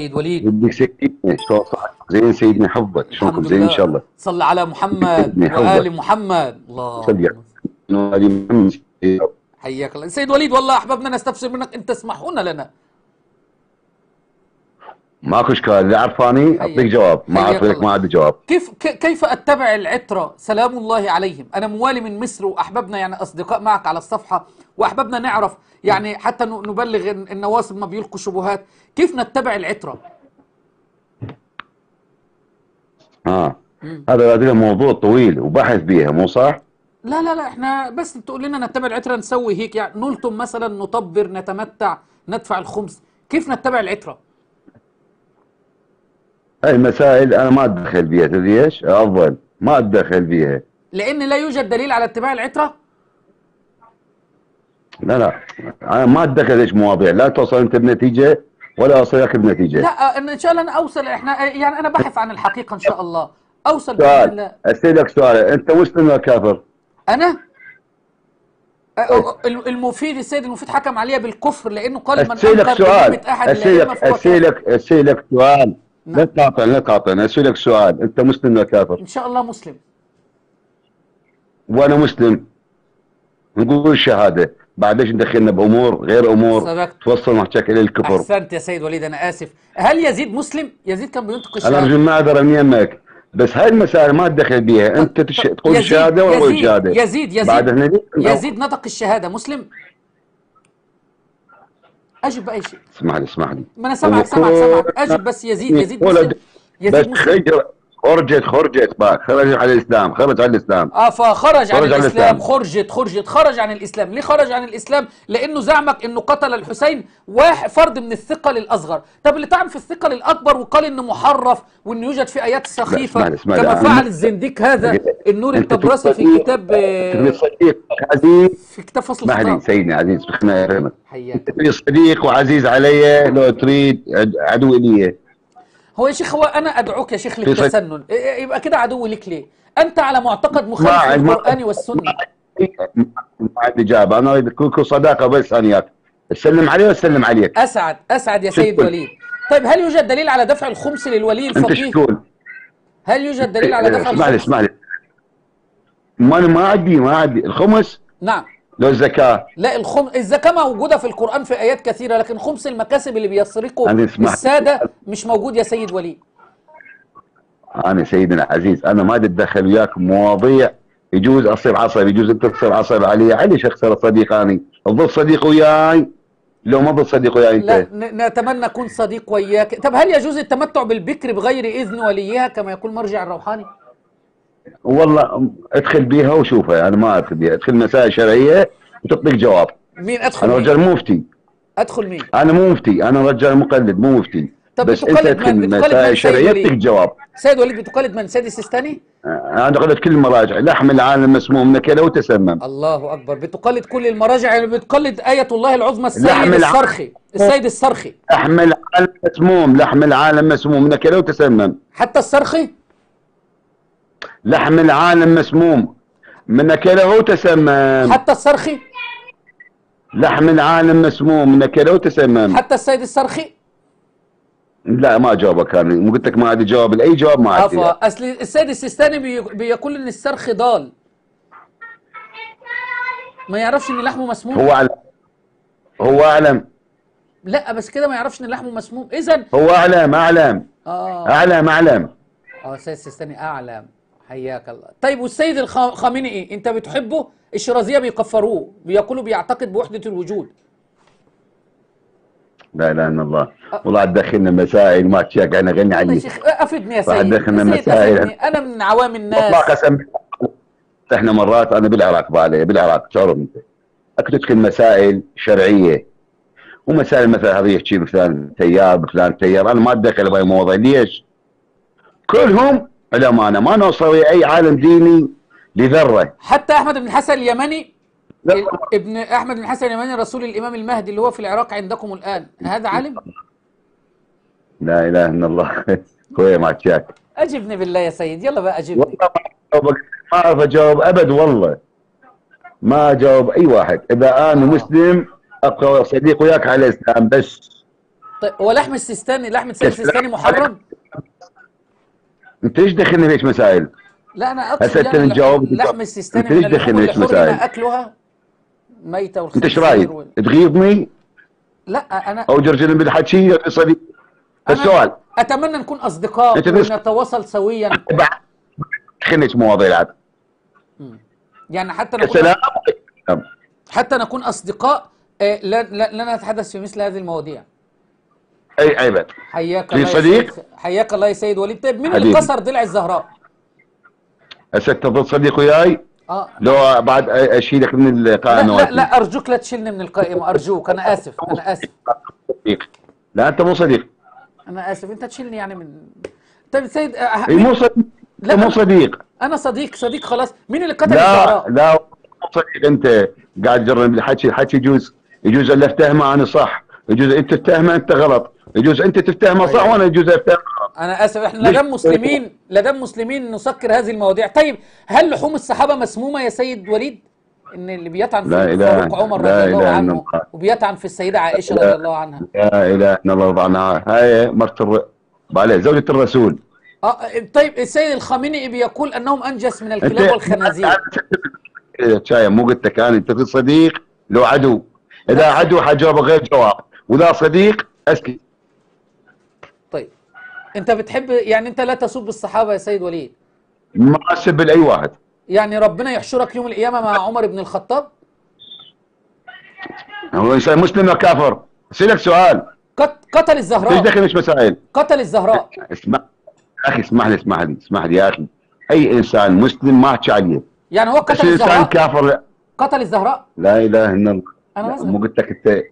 سيد وليد. بدك سكينة شو زين سيدنا حفظك شلونكم زين؟ إن شاء الله. صل على محمد حفظك. محمد. الله صل. هذه مهم. حياك الله. سيد وليد والله أحببنا نستفسر منك. أن تسمحون لنا. ماكو إشكال. اللي عرفاني أعطيك جواب. ما الله. ما عندي جواب. كيف كيف أتبع العترة؟ سلام الله عليهم. أنا موالي من مصر وأحببنا يعني أصدقاء معك على الصفحة وأحببنا نعرف يعني حتى نبلغ الن- النواصب ما بيلقوا شبهات. كيف نتبع العترة؟ ها هذا هذا موضوع طويل وبحث بيها مو صح؟ لا لا لا إحنا بس تقول لنا نتبع العترة نسوي هيك يعني. نلتم مثلا نطبر نتمتع ندفع الخمس. كيف نتبع العترة؟ هاي المسائل أنا ما أتدخل بيها تدري إيش؟ أفضل ما أتدخل بيها لأن لا يوجد دليل على اتباع العترة؟ لا لا. أنا ما أتدخل إيش مواضيع لا توصل انت بنتيجة ولا اوصلك بنتيجة. لا إن شاء الله أنا أوصل إحنا يعني أنا بحث عن الحقيقة إن شاء الله. أوصل سؤال الله. اسالك سؤال. أنت مسلم ولا كافر؟ أنا؟ أ- المفيد السيد المفيد حكم عليها بالكفر لأنه قال من أنكر كلمة أحد اسالك. اسالك اسالك سؤال. نعم. لا تقاطع لا تقاطع. أسألك سؤال. أنت مسلم ولا كافر؟ إن شاء الله مسلم. وأنا مسلم. نقول الشهاده بعد إيش ندخلنا بأمور غير أمور. صدقت. توصل محكك إلى الكفر أحسنت يا سيد وليد أنا آسف. هل يزيد مسلم؟ يزيد كان بينطق أنا الشهاده رجل معذره من يمك بس هاي المسائل ما تدخل بيها. أنت تش... تقول الشهاده وأنا أقول يزيد- الشهاده يزيد يزيد. بعد يزيد نطق الشهادة. مسلم؟ أجب باي شيء اسمح لي اسمح لي ما أنا سامعك سامعك سامعك. أجب بس يزيد يزيد مسلم يزيد. بس مسلم خرجت خرجت بقى خرج على الإسلام خرج على الإسلام. آه فخرج عن عن الإسلام الإسلام. خرجت خرجت خرج عن الإسلام. ليه خرج عن الإسلام؟ لأنه زعمك إنه قتل الحسين واحد فرد من الثقل الاصغر طب اللي طعن في الثقل الاكبر وقال إنه محرف وإنه يوجد في آيات سخيفة اسمعني- اسمعني. كما فعل الزنديق هذا النور الطبرسي في كتاب آه، صديق عزيز. في كتاب فصل اسمح لي الخطاب سيدنا عزيز خلينا افهمك حياك. تبي صديق وعزيز علي لو تريد عد- عدو لي. هو يا شيخ هو أنا أدعوك يا شيخ للتسنن. إيه- إيه، يبقى كده عدو لك ليه؟ أنت على معتقد مخالف للقرآن والسنة. ما عندي اجابه أنا أريد كل صداقة بس أنا وياك تسلم علي واسلم عليك. أسعد أسعد يا سيد. وليد طيب هل يوجد دليل على دفع الخمس للولي أنت الفقيه شو تقول؟ هل يوجد دليل على دفع اسمح لي الخمس؟ اسمح لي ما ما عندي ما عندي الخمس؟ نعم. لو الزكاة. لا الخم... الزكاة موجودة في القرآن في آيات كثيرة لكن خمس المكاسب اللي بيسرقوا أنا السادة مش موجود يا سيد وليد. أنا سيدنا العزيز أنا ما بدي اتدخل وياك مواضيع. يجوز أصير عصبي يجوز أنت تصير عصبي علي. علي شخص صديق اني تضل صديق وياي. لو ما ضل صديق وياي لا انت ن... نتمنى أكون صديق وياك. طب هل يجوز التمتع بالبكر بغير إذن وليها كما يقول مرجع الروحاني؟ والله ادخل بيها وشوفها أنا ما أدخل بيها ادخل مسائل شرعية وتعطيك جواب. مين أدخل أنا مين؟ رجال مفتي. أدخل مين؟ أنا مو مفتي أنا رجال مقلد مو مفتي. طب بس أنت ادخل من مسائل شرعية؟ يعطيك جواب. سيد وليد بتقلد من سيد السيستاني أنا قلت كل المراجع لحم العالم مسموم نكله وتسمم. الله أكبر بتقلد كل المراجع يعني بتقلد آية الله العظمى السيد الصرخي السيد الصرخي لحم العالم مسموم لحم العالم مسموم نكله وتسمم. حتى الصرخي لحم العالم مسموم. من أكله وتسمم حتى الصرخي. لحم العالم مسموم. من أكله وتسمم حتى السيد الصرخي. لا ما جاوبك أنا مو قلت لك ما عندي جواب لاي جواب ما عندي عفوا. أصل السيد السيستاني بي- بيقول إن الصرخ ضال. ما يعرفش إن لحمه مسموم. هو أعلم. هو أعلم. لا بس كده ما يعرفش إن لحمه مسموم. اذا هو أعلم أعلم. آه. أعلم أعلم. آه السيد السيستاني أعلم. حياك الله. طيب والسيد الخ- خامنئي انت بتحبه؟ الشرازية بيكفروه بيقولوا بيعتقد بوحدة الوجود. لا إله إلا الله. والله تدخلنا مسائل ما تشاك أنا غني والله يا عليك شيخ أفدني يا سيد. سيد مسائل. أنا من عوام والله الناس قسم بالله. إحنا مرات أنا بالعراق بالي بالعراق تعرف انت اكتب مسائل شرعية ومسائل مثلا هذا يحكي بفلان تيار بفلان تيار. أنا ما أتدخل بهاي المواضيع. ليش؟ كلهم علماء ما نوصل أي عالم ديني لذره حتى أحمد بن الحسن اليمني ابن أحمد بن الحسن اليمني رسول الإمام المهدي اللي هو في العراق عندكم الآن. هذا عالم؟ لا إله إلا الله. خويا ما تشاك أجبني بالله يا سيد. يلا بقى أجبني. والله ما أعرف أجاوب أبد والله. ما أجاوب أي واحد. إذا أنا آه. مسلم أبقى صديق وياك على الإسلام بس. طيب هو لحم السيستاني لحم. السيستاني محرم؟ انت إيش دخلني في إيش مسائل؟ لا أنا هسه اقصد أنت يعني نجاوب- لحم السيستاني أنت من ليش في حرم مسائل؟ اكلها ميتة أنت إيش رأيك؟ تغيظني؟ لا أنا أو جرجل بالحكي يا صديق. السؤال. أتمنى نكون أصدقاء ونتواصل سويا. في مواضيع العب يعني حتى نكون سلام حتى نكون أصدقاء آه، لا لا نتحدث في مثل هذه المواضيع. أي عيبت حياك الله صديق؟ حياك الله يا سيد وليد. طيب مين اللي. كسر ضلع الزهراء؟ تفضل صديق وياي؟ آه. لو بعد أشيلك من لا القائمه لا, نواتي. لا أرجوك لا تشيلني من القائمه أرجوك أنا آسف أنا آسف. صديق. لا أنت مو صديق. أنا آسف أنت تشيلني يعني من طيب سيد آه، اي مو صديق. لا، مو صديق. أنا صديق صديق خلاص. مين اللي قتل لا الزهراء؟ لا مو صديق أنت قاعد تجرب الحكي الحكي يجوز يجوز اللي افتهمه أنا صح. يجوز انت تفتهمه انت غلط. يجوز انت تفتهمه صح أيوة. وأنا يجوز افتهمه أنا اسف إحنا ليش؟ لدم مسلمين لدم مسلمين نسكر هذه المواضيع. طيب هل لحوم الصحابة مسمومة يا سيد وليد؟ إن اللي بيطعن لا في فاروق عمر لا رضي الله عنه. وبيطعن في السيدة عائشة لا. رضي الله عنها. لا إله إلا الله. يرضى عنها هاي مرت. بالي زوجة الرسول. آه طيب السيد الخامنئي بيقول أنهم أنجس من الكلاب والخنازير. شاي مو قلت لك أنا أنت صديق لو عدو. إذا عدو حجاوب غير جواب. واذا صديق اسكت طيب. أنت بتحب يعني أنت لا تسب الصحابه يا سيد وليد؟ ما أسب لأي واحد. يعني ربنا يحشرك يوم القيامة مع عمر بن الخطاب؟ هو إنسان مسلم ولا كافر. أسألك سؤال. قت- قتل إيش الزهراء دخل؟ مش مسائل؟ قتل الزهراء. اسمع. يا أخي اسمح لي اسمح لي اسمح لي يا أخي. أي إنسان مسلم ما أحكي عليه. يعني هو قتل إنسان الزهراء؟ كافر. لا, قتل الزهراء؟ لا إله إلا الله. أنا. مو قلت لك أنت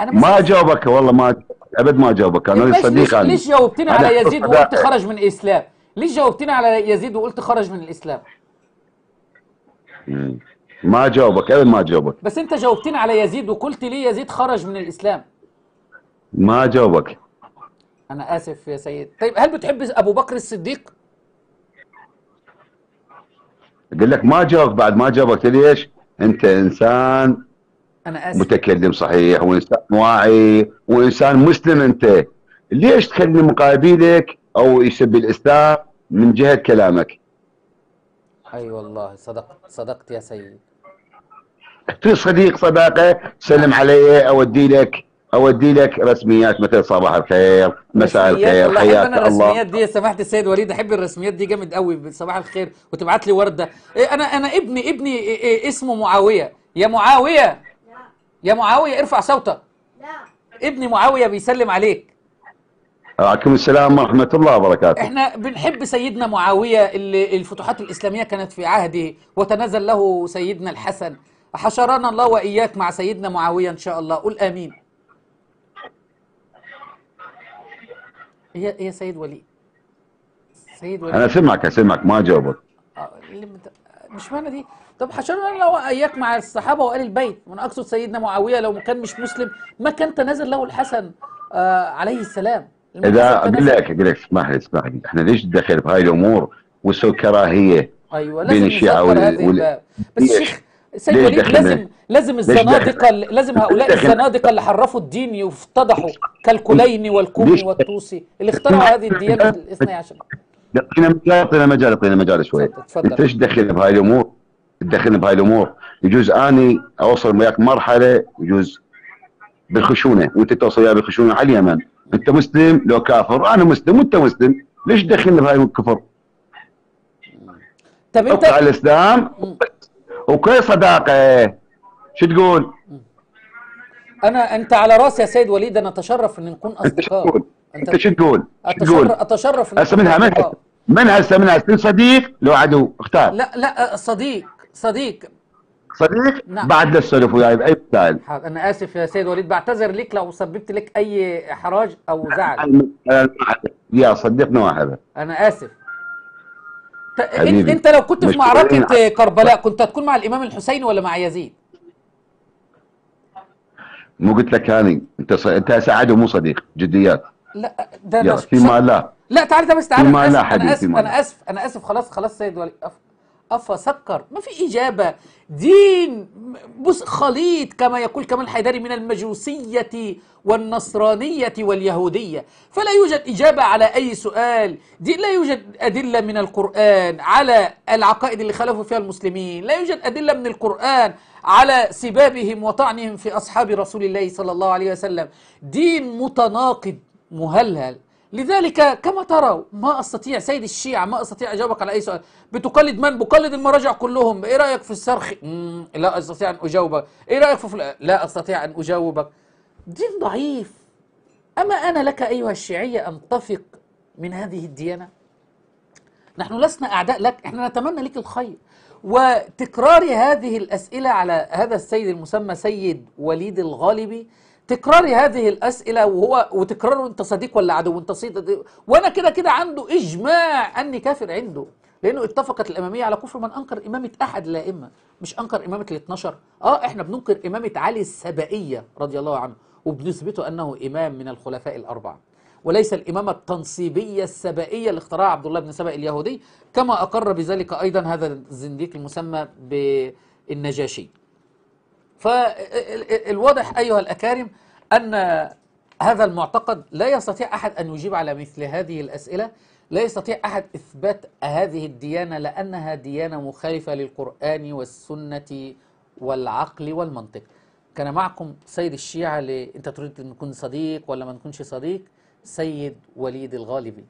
أنا ما جاوبك والله ما أبد ما جاوبك. أنا ليش صديق ليش, أنا ليش جاوبتني على يزيد. وقلت خرج من الإسلام؟ ليش جاوبتني على يزيد وقلت خرج من الإسلام؟ مم. ما جاوبك أبد ما جاوبك. بس أنت جاوبتني على يزيد وقلت لي يزيد خرج من الإسلام. ما جاوبك. أنا آسف يا سيد. طيب هل بتحب أبو بكر الصديق؟ أقول لك ما جاوبك بعد ما جاوبك. ليش؟ أنت إنسان أنا آسف. متكلم صحيح وإنسان واعي وإنسان مسلم أنت. ليش تخلي مقابلك أو يسب الإسلام من جهة كلامك؟ اي أيوة والله صدقت صدقت يا سيد. في صديق صداقة سلم علي أودي لك أودي لك رسميات مثل صباح الخير مساء الخير حياك الله. الرسميات دي. سمحت السيد وليد أحب الرسميات دي جامد قوي. صباح الخير وتبعت لي وردة. إيه أنا أنا ابني ابني إيه إيه اسمه معاوية. يا معاوية! يا معاوية ارفع صوتك. ابني معاوية بيسلم عليك. وعليكم السلام ورحمة الله وبركاته. إحنا بنحب سيدنا معاوية اللي الفتوحات الإسلامية كانت في عهده وتنازل له سيدنا الحسن. حشرنا الله وإياك مع سيدنا معاوية إن شاء الله. قول آمين. يا يا سيد وليد. سيد وليد. أنا سمعك اسمعك ما جاوبك. آه،. مش معنى دي طب حشرنا الله واياك مع الصحابة وال البيت وأنا أقصد سيدنا معاوية لو كان مش مسلم ما كان تنازل له الحسن آه عليه السلام الحسن أقول لك أقول لك اسمح لي اسمح لي إحنا ليش ندخل بهاي الأمور ونسوي كراهية أيوه بين نذكر وال- وال- بس؟ الشيخ سيد وليد؟ لازم لازم الزنادقة لازم هؤلاء؟ الزنادقة اللي حرفوا الدين يفتضحوا كالكليني والكومي؟ والطوسي اللي اخترعوا هذه الديانة الاثني عشر اعطينا مجال اعطينا مجال اعطينا مجال شوي. تفضل،. انت ليش تدخلني بهاي الأمور؟ تدخلني بهاي الأمور. يجوز أني أوصل وياك مرحلة يجوز بالخشونه وأنت توصل وياي بالخشونه على اليمن. أنت مسلم؟ لو كافر. أنا مسلم وأنت مسلم. ليش تدخلني بهاي الكفر؟ طب أنت على الإسلام. وكل صداقة. شو تقول؟ أنا أنت على راسي يا سيد وليد أنا أتشرف ان نكون أصدقاء؟ أنت شو تقول؟ تقول؟ أتشرف اتشرف ان هسه نكون منها من. من صديق؟ لو عدو اختار. لا لا صديق صديق. صديق؟ نعم. بعد لا تسولف وياي بأي مثال حاضر، أنا آسف يا سيد وليد. بعتذر لك لو سببت لك أي إحراج أو زعل. يا صدقنا واحدة أنا آسف. حبيبي. أنت لو كنت في معركة كربلاء كنت هتكون مع الإمام الحسين ولا مع يزيد؟ مو قلت لك هاني أنت ص... أنت هسه عدو مو صديق جديات. لا ده يا فيما لا. لا تعال ده بس تعال فيما لا حبيبي، فيما أنا. آسف أنا آسف. خلاص خلاص سيد وليد أف... أفسكر ما في إجابة. دين بص خليط كما يقول كمال حيدري من المجوسية والنصرانية واليهودية. فلا يوجد إجابة على أي سؤال. دي لا يوجد أدلة من القرآن على العقائد اللي خالفوا فيها المسلمين. لا يوجد أدلة من القرآن على سبابهم وطعنهم في أصحاب رسول الله صلى الله عليه وسلم. دين متناقض. مهلهل. لذلك كما تروا ما أستطيع سيد الشيعة ما أستطيع أجاوبك على أي سؤال. بتقلد من؟ بقلد المراجع كلهم. إيه رأيك في الصرخ لا أستطيع أن أجاوبك. إيه رأيك في فلان؟ لا أستطيع أن أجاوبك. دين ضعيف. أما أنا لك أيها الشيعية أن تثق من هذه الديانة؟ نحن لسنا أعداء لك. إحنا نتمنى لك الخير. وتكرار هذه الأسئلة على هذا السيد المسمى سيد وليد الغالبي تكرار هذه الأسئلة وهو وتكراره انت صديق ولا عدو انت صديق وأنا كده كده عنده إجماع أني كافر عنده لأنه اتفقت الإمامية على كفر من أنكر إمامة أحد الائمه مش أنكر إمامة ال 12 آه إحنا بننكر إمامة علي السبائية رضي الله عنه وبنثبته أنه إمام من الخلفاء الأربعة. وليس الإمامة التنصيبية السبائية اللي اخترعها عبد الله بن سبأ اليهودي كما أقر بذلك أيضا هذا الزنديق المسمى بالنجاشي. فالواضح أيها الأكارم أن هذا المعتقد لا يستطيع أحد أن يجيب على مثل هذه الأسئلة لا يستطيع أحد إثبات هذه الديانة لأنها ديانة مخالفة للقرآن والسنة والعقل والمنطق. كان معكم سيد الشيعة أنت تريد أن نكون صديق ولا ما نكونش صديق سيد وليد الغالبي.